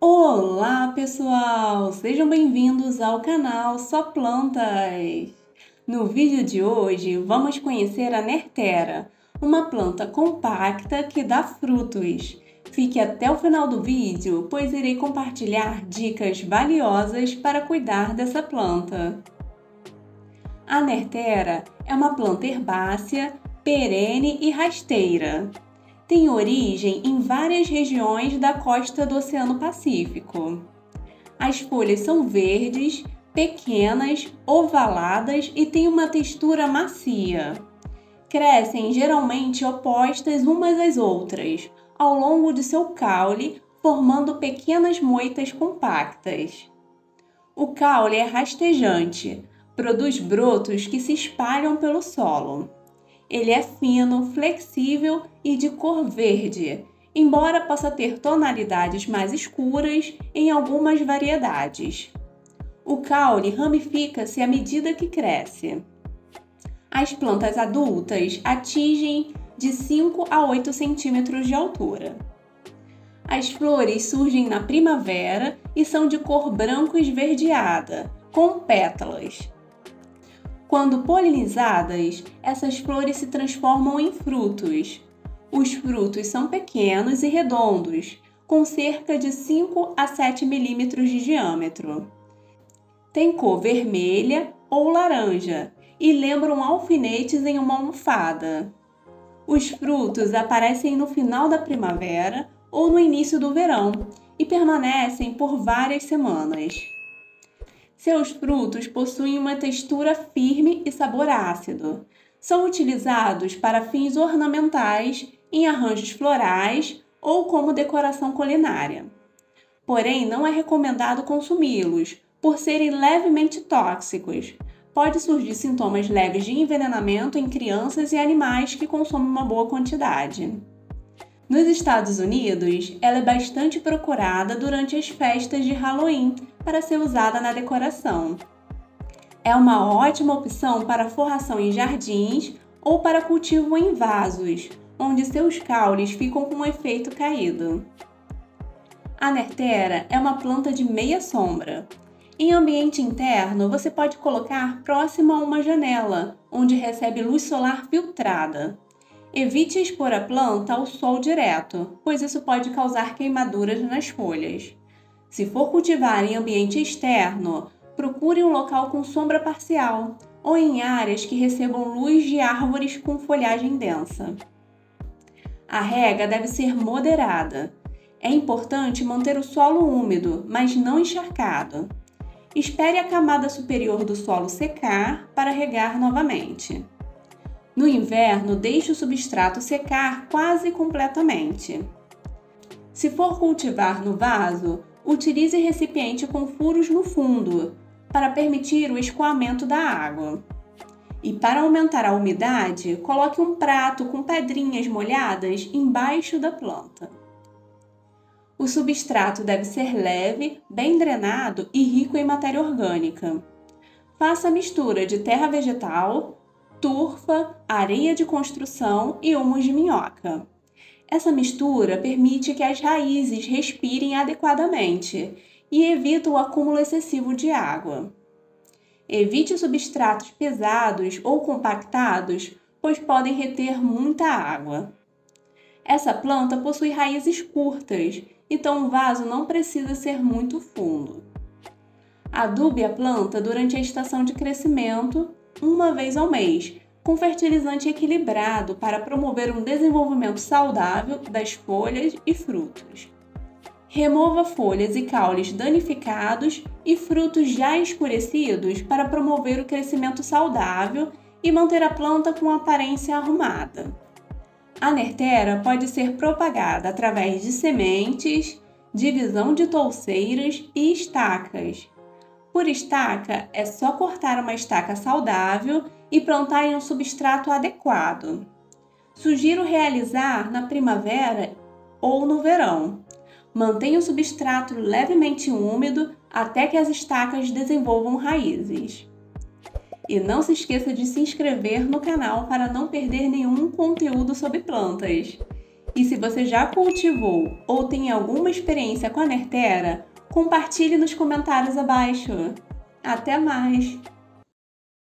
Olá, pessoal! Sejam bem-vindos ao canal Só Plantas! No vídeo de hoje, vamos conhecer a Nertera, uma planta compacta que dá frutos. Fique até o final do vídeo, pois irei compartilhar dicas valiosas para cuidar dessa planta. A Nertera é uma planta herbácea, perene e rasteira tem origem em várias regiões da costa do Oceano Pacífico. As folhas são verdes, pequenas, ovaladas e têm uma textura macia. Crescem geralmente opostas umas às outras, ao longo de seu caule, formando pequenas moitas compactas. O caule é rastejante, produz brotos que se espalham pelo solo. Ele é fino, flexível e de cor verde, embora possa ter tonalidades mais escuras em algumas variedades. O caule ramifica-se à medida que cresce. As plantas adultas atingem de 5 a 8 centímetros de altura. As flores surgem na primavera e são de cor branco esverdeada, com pétalas. Quando polinizadas, essas flores se transformam em frutos. Os frutos são pequenos e redondos, com cerca de 5 a 7 milímetros de diâmetro. Tem cor vermelha ou laranja e lembram alfinetes em uma almofada. Os frutos aparecem no final da primavera ou no início do verão e permanecem por várias semanas. Seus frutos possuem uma textura firme e sabor ácido. São utilizados para fins ornamentais, em arranjos florais ou como decoração culinária. Porém, não é recomendado consumi-los, por serem levemente tóxicos. Pode surgir sintomas leves de envenenamento em crianças e animais que consomem uma boa quantidade. Nos Estados Unidos, ela é bastante procurada durante as festas de Halloween para ser usada na decoração. É uma ótima opção para forração em jardins ou para cultivo em vasos, onde seus caules ficam com um efeito caído. A Nertera é uma planta de meia sombra. Em ambiente interno, você pode colocar próximo a uma janela, onde recebe luz solar filtrada. Evite expor a planta ao sol direto, pois isso pode causar queimaduras nas folhas. Se for cultivar em ambiente externo, procure um local com sombra parcial ou em áreas que recebam luz de árvores com folhagem densa. A rega deve ser moderada. É importante manter o solo úmido, mas não encharcado. Espere a camada superior do solo secar para regar novamente. No inverno, deixe o substrato secar quase completamente. Se for cultivar no vaso, utilize recipiente com furos no fundo para permitir o escoamento da água. E para aumentar a umidade, coloque um prato com pedrinhas molhadas embaixo da planta. O substrato deve ser leve, bem drenado e rico em matéria orgânica. Faça a mistura de terra vegetal, turfa, areia de construção e humus de minhoca. Essa mistura permite que as raízes respirem adequadamente e evita o acúmulo excessivo de água. Evite substratos pesados ou compactados, pois podem reter muita água. Essa planta possui raízes curtas, então o vaso não precisa ser muito fundo. Adube a planta durante a estação de crescimento uma vez ao mês, com fertilizante equilibrado para promover um desenvolvimento saudável das folhas e frutos. Remova folhas e caules danificados e frutos já escurecidos para promover o crescimento saudável e manter a planta com aparência arrumada. A nertera pode ser propagada através de sementes, divisão de touceiras e estacas, por estaca, é só cortar uma estaca saudável e plantar em um substrato adequado. Sugiro realizar na primavera ou no verão. Mantenha o substrato levemente úmido até que as estacas desenvolvam raízes. E não se esqueça de se inscrever no canal para não perder nenhum conteúdo sobre plantas. E se você já cultivou ou tem alguma experiência com a Nertera, compartilhe nos comentários abaixo. Até mais!